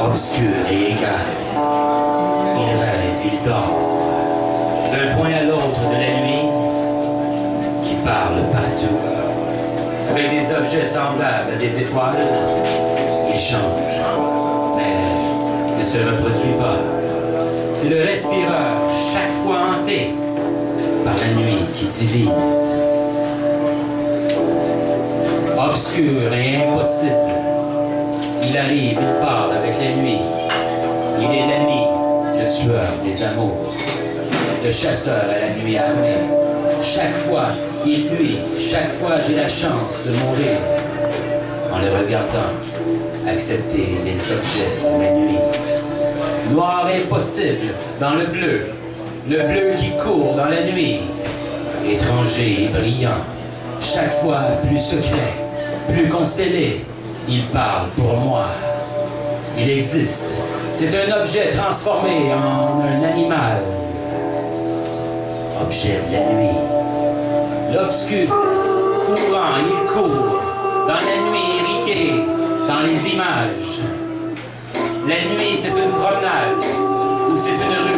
Obscur et égal, il rêve, il dort, d'un point à l'autre de la nuit, qui parle partout. Avec des objets semblables à des étoiles, il change, mais ne se reproduit pas. C'est le respireur, chaque fois hanté par la nuit qui divise. Obscur et impossible, il arrive, il part avec la nuit. Il est l'ami, le tueur des amours, le chasseur à la nuit armée. Chaque fois, il nuit, chaque fois j'ai la chance de mourir en le regardant accepter les objets de la nuit. Noir impossible dans le bleu, le bleu qui court dans la nuit, étranger et brillant, chaque fois plus secret, plus constellé, il parle pour moi. Il existe. C'est un objet transformé en un animal. Objet de la nuit. L'obscur, courant, il court dans la nuit irriguée, dans les images. La nuit, c'est une promenade ou c'est une rue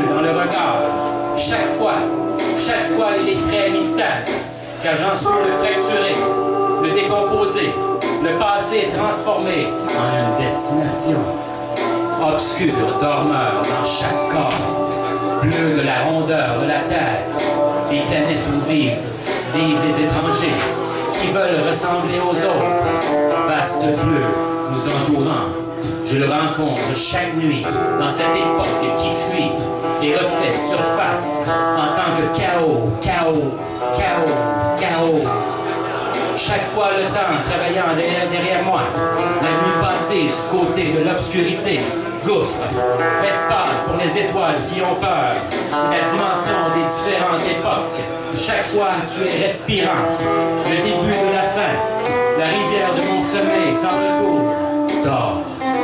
fois, mystère, car j'en suis le fracturé, le décomposé, le passé transformé en une destination. Obscur dormeur dans chaque corps, bleu de la rondeur de la terre, des planètes où vivent, vivent les étrangers qui veulent ressembler aux autres. Vaste bleu nous entourant, je le rencontre chaque nuit dans cette époque qui fuit et refait surface en tant que chaos, chaos, chaos, chaos. Chaque fois le temps travaillant derrière, derrière moi, la nuit passée du côté de l'obscurité, gouffre, espace pour les étoiles qui ont peur, la dimension des différentes époques. Chaque fois tu es respirant, le début de la fin, la rivière de mon sommeil sans retour. Dors,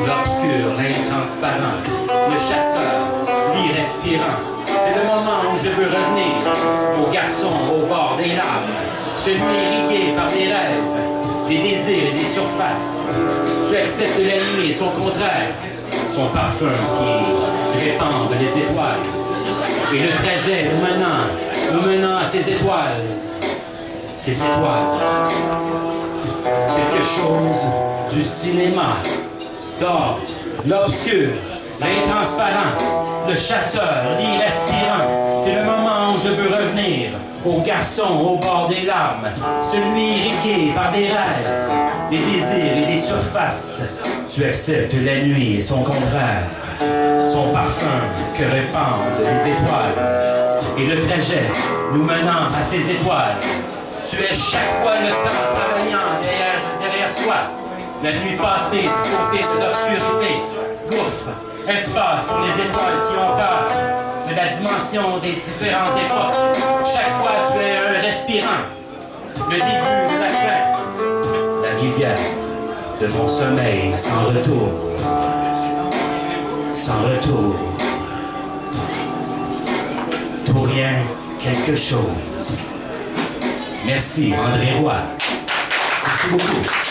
l'obscur, l'intransparent, le chasseur, C'est le moment où je veux revenir au garçon au bord des larmes, celui irrigué par des rêves, des désirs et des surfaces. Tu acceptes la nuit et son contraire, son parfum qui répand les étoiles. Et le trajet nous menant, nous menant à ces étoiles, ces étoiles. Quelque chose du cinéma, d'or, l'obscur, l'intransparent, le chasseur, l'irrespirant. C'est le moment où je veux revenir au garçon au bord des larmes, celui irrigué par des rêves, des désirs et des surfaces. Tu acceptes la nuit et son contraire, son parfum que répandent les étoiles. Et le trajet nous menant à ces étoiles. Tu es chaque fois le temps travaillant derrière, derrière soi. La nuit passée du côté de l'obscurité, gouffre, espace pour les étoiles qui ont peur de la dimension des différentes époques. Chaque fois, tu es un respirant. Le début de la fin. La rivière de mon sommeil sans retour. Sans retour. Tout rien, quelque chose. Merci, André Roy. Merci beaucoup.